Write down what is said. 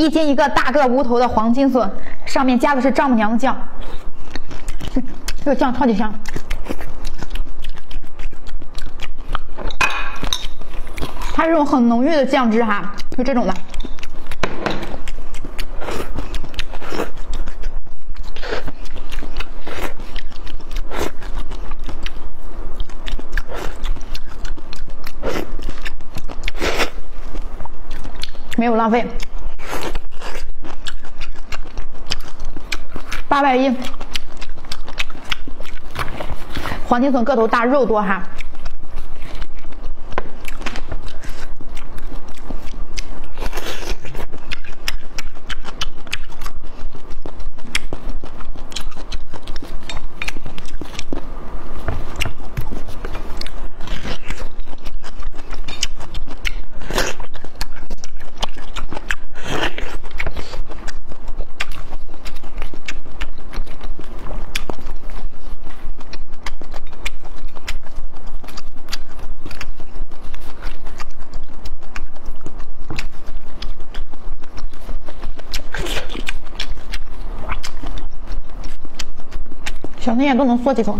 一斤一个大个无头的黄金笋，上面加的是丈母娘的酱，这个酱超级香。它这种很浓郁的酱汁哈，就这种的。没有浪费，八百一，黄金笋个头大，肉多哈。小嫩眼都能说几口。